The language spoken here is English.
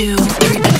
two, three.